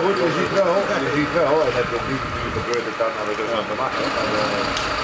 Ja, goed, je ziet wel, je ziet wel, en het op niet manier gebeurt het dan, maar dat is aan te lachen. Maar, eh,